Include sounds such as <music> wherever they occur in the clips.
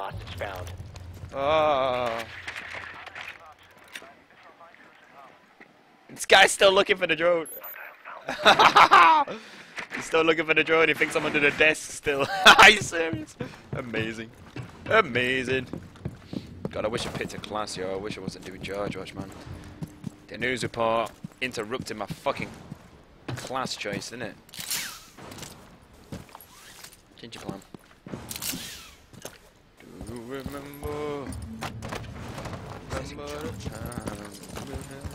Hostage found. Oh. This guy's still looking for the drone. <laughs> He's still looking for the drone. He thinks I'm under the desk still. <laughs> Are you serious? Amazing. Amazing. God, I wish I picked a class, yo. I wish I wasn't doing George Watch, man. The news report interrupting my fucking class choice, isn't it? Ginger plan. Remember? Remember the time we had?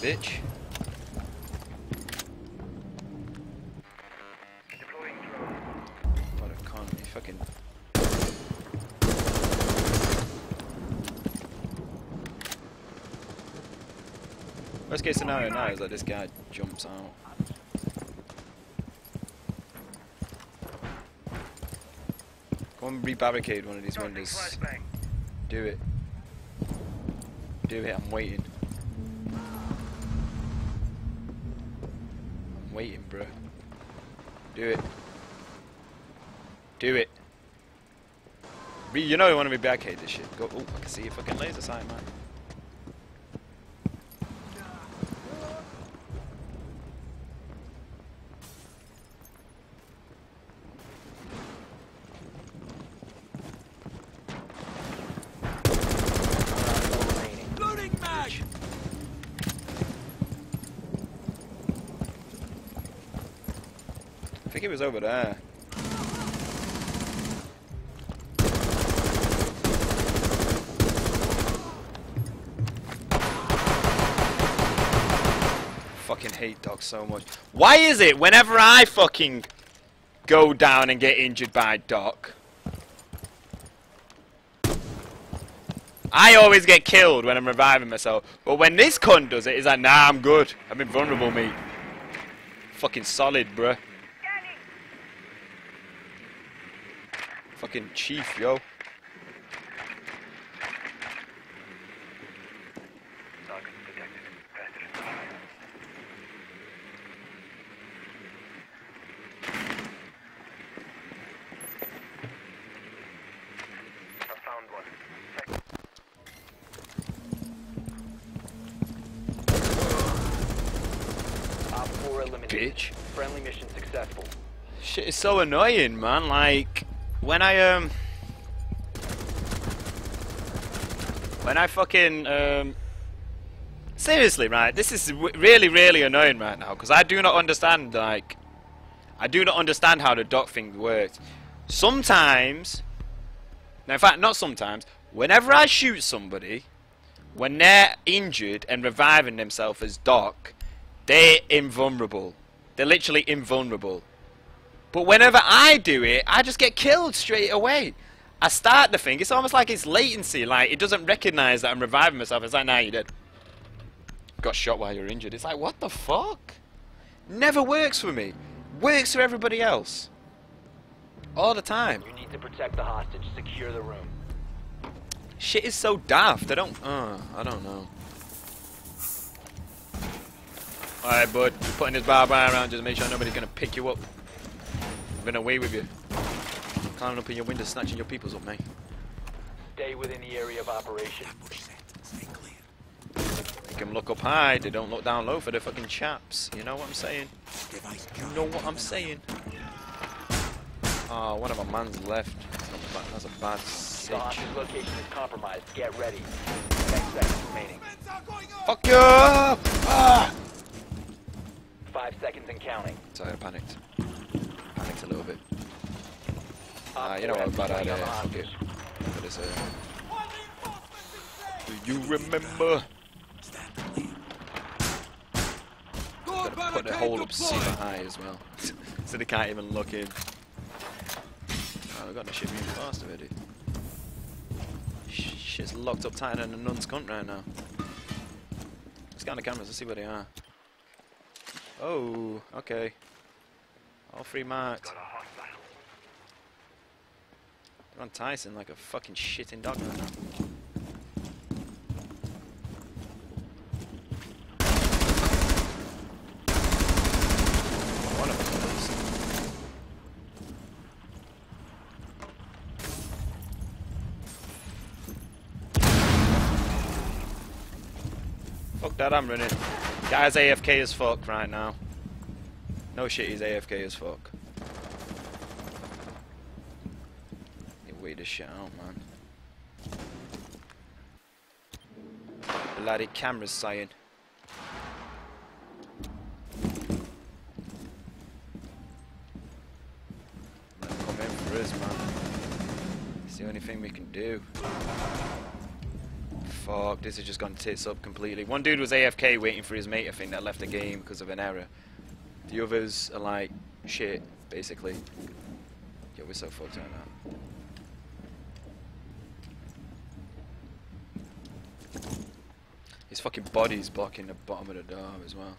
Bitch. What a con, you fucking. Worst case scenario now is that this guy jumps out. Go and re-barricade one of these windows. Do it. Do it, I'm waiting. I'm waiting, bro. Do it. Do it. Re you know you want to be barricade this shit. Go. Oh, I can see your fucking laser sight, man. remaining. Bitch. I think it was over there. Fucking hate dogs so much. Why is it whenever I fucking go down and get injured by Doc, I always get killed when I'm reviving myself. But when this cunt does it, he's like, nah, I'm good. I'm invulnerable, mate. Fucking solid, bruh. Fucking chief, yo. OPFOR eliminated. Bitch. Friendly mission successful. Shit is so annoying, man. Like, when I, um... When I fucking, um... Seriously, right? This is really, really annoying right now. Because I do not understand, like... I do not understand how the Doc thing works. Sometimes... Now, in fact, not sometimes. Whenever I shoot somebody, when they're injured and reviving themselves as doc, they're invulnerable. They're literally invulnerable. But whenever I do it, I just get killed straight away. I start the thing, it's almost like it's latency, like it doesn't recognize that I'm reviving myself. It's like, nah, you're dead. Got shot while you're injured. It's like, what the fuck? Never works for me. Works for everybody else. All the time. You need to protect the hostage. Secure the room. Shit is so daft. I don't. Uh, I don't know. Alright, bud. Putting this barbed wire around just to make sure nobody's gonna pick you up. Run away with you. Climbing up in your window, snatching your peoples up, mate. Stay within the area of operation. Make them look up high. They don't look down low for the fucking chaps. You know what I'm saying? You know what I'm saying? Oh, one of my man's left. That's a bad, that's a sitch. location is compromised. Get ready. Ten seconds remaining. Fuck you! Ah! Five seconds and counting. Sorry, I panicked. A little bit. Ah, you know 4 what? Idea. on Fuck it. What is it? Do you remember? Gotta put the hole up super high as well, <laughs> so they can't even look in. Oh, we got the shit moving faster. Sh- Shit's locked up tighter than a nun's cunt right now. Scan the cameras, let's see where they are. Oh, okay. All three marked. You're on Tyson like a fucking shitting dog right now. One of them at least. Fuck that, I'm running. Guy's AFK as fuck right now. No shit, he's AFK as fuck. You wait this shit out, man. Bloody camera's saying. Come in for us, man. It's the only thing we can do. Fuck, this has just gone tits up completely. One dude was AFK waiting for his mate, I think, that left the game because of an error. The others are like, shit, basically. Yo, we're so fucked right now. His fucking body's blocking the bottom of the door as well.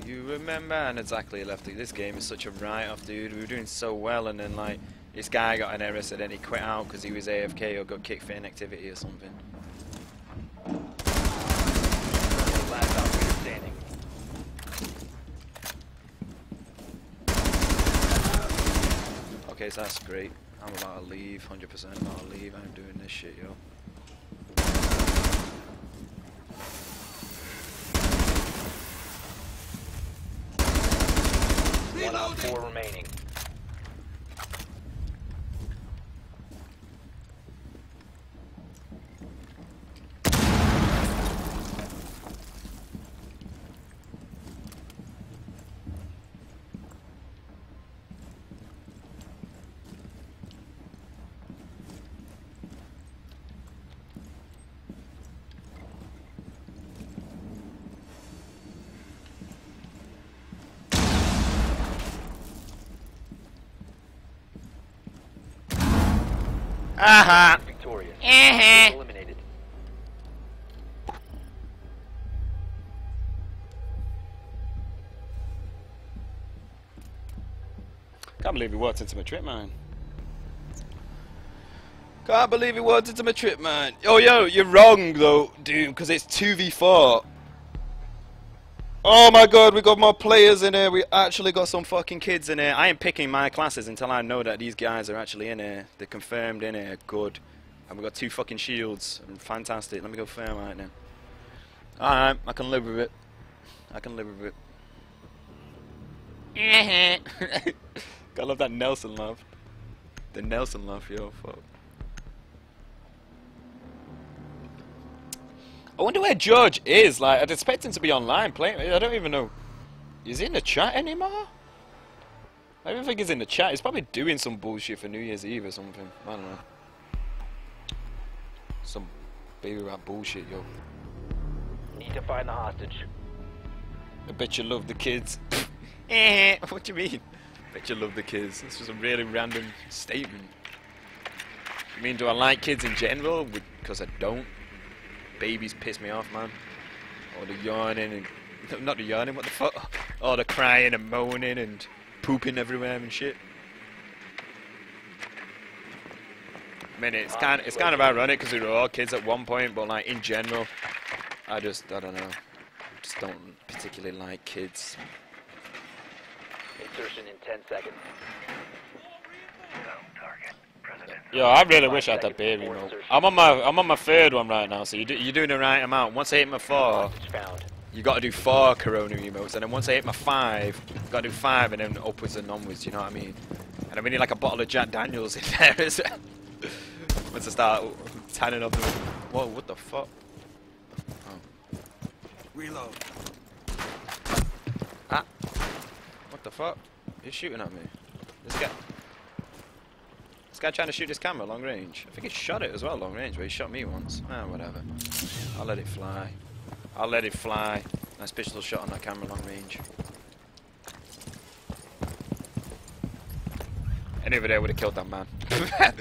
Do you remember? And exactly, Lefty, this game is such a write-off, dude. We were doing so well, and then, like, this guy got an error, so then he quit out because he was AFK or got kicked for inactivity or something. Last operator standing. Okay, so that's great. I'm about to leave, 100% about to leave. I'm doing this shit, yo. One out four remaining. Aha! Victorious. Uh-huh. Eliminated. Can't believe he walked into my trip, man. Can't believe he walked into my trip, man. Oh, yo, you're wrong, though, dude, because it's 2v4. Oh my god, we got more players in here. We actually got some fucking kids in here. I ain't picking my classes until I know that these guys are actually in here. They're confirmed in here. Good. And we got two fucking shields. Fantastic. Let me go Fairlight then. Alright, I can live with it. I can live with it. <laughs> Gotta love that Nelson love. The Nelson love, yo, fuck. I wonder where George is. Like, I'd expect him to be online playing. I don't even know. Is he in the chat anymore? I don't think he's in the chat. He's probably doing some bullshit for New Year's Eve or something. I don't know. Some baby rat bullshit, yo. Need to find the hostage. I bet you love the kids. <laughs> Eh, what do you mean? I Bet you love the kids. This was a really random statement. You mean, do I like kids in general? Because I don't. Babies piss me off, man. All the yawning and... <laughs> Not the yawning, what the fuck? All the crying and moaning and pooping everywhere and shit. I mean, it's ah, kind, it's kind of ironic because we were all kids at one point, but like in general, I just, I don't know, just don't particularly like kids. Insertion in 10 seconds. Yo, I really wish I had that baby remote. I'm on my I'm on my third one right now, so you do, you're doing the right amount. Once I hit my four, you got to do four Corona emotes, and then once I hit my five, you got to do five, and then upwards and onwards. You know what I mean? And I mean like a bottle of Jack Daniels in <laughs> there as well. Once I start tanning up the whoa, what the fuck? Oh. Reload. Ah, what the fuck? He's shooting at me. This guy. Guy trying to shoot his camera long range. I think he shot it as well long range, but he shot me once. Ah, whatever. I'll let it fly. I'll let it fly. Nice pistol shot on that camera long range. Any over there would have killed that man. <laughs>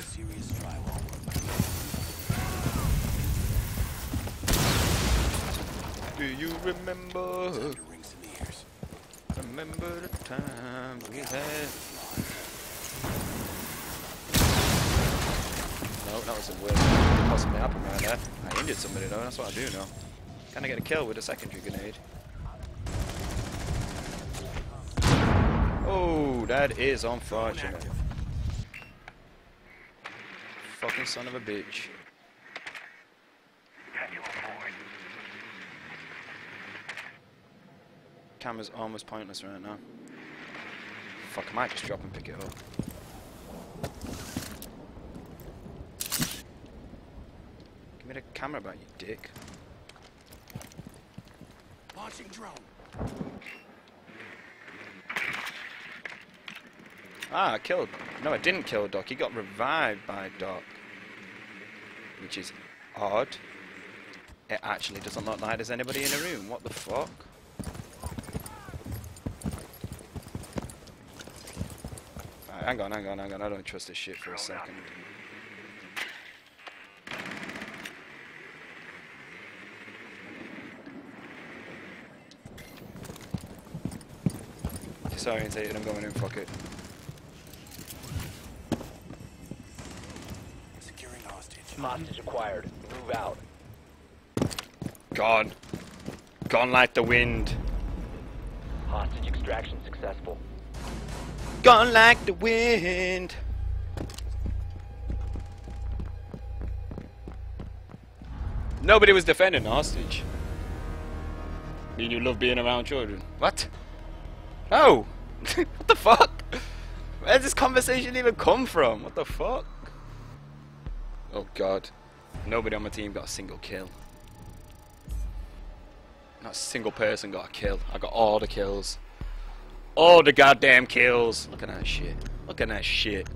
Do you remember? Remember the time we had. No, that was a weird possibly happened right there. I injured somebody though, that's what I do know. Can I get a kill with a secondary grenade? Oh, that is unfortunate. Fucking son of a bitch. Camera's almost pointless right now. Fuck, I might just drop and pick it up. Give me the camera back, you dick. Launching drone. Ah, I killed. No, I didn't kill Doc. He got revived by Doc. Which is odd. It actually doesn't look like there's anybody in the room. What the fuck? Alright, hang on, hang on, hang on. I don't trust this shit for a second. Disorientated, I'm going in, fuck it. Securing hostage. Hostage acquired. Move out. Gone. Gone like the wind. Hostage extraction successful. Gone like the wind. Nobody was defending the hostage. Mean you love being around children. What? No! Oh. <laughs> what the fuck? Where's this conversation even come from? What the fuck? Oh god. Nobody on my team got a single kill. Not a single person got a kill. I got all the kills. All the goddamn kills. Look at that shit. Look at that shit.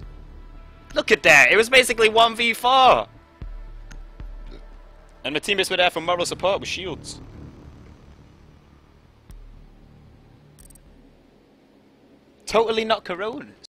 Look at that. It was basically 1v4. And my teammates were there for moral support with shields. Totally not corona.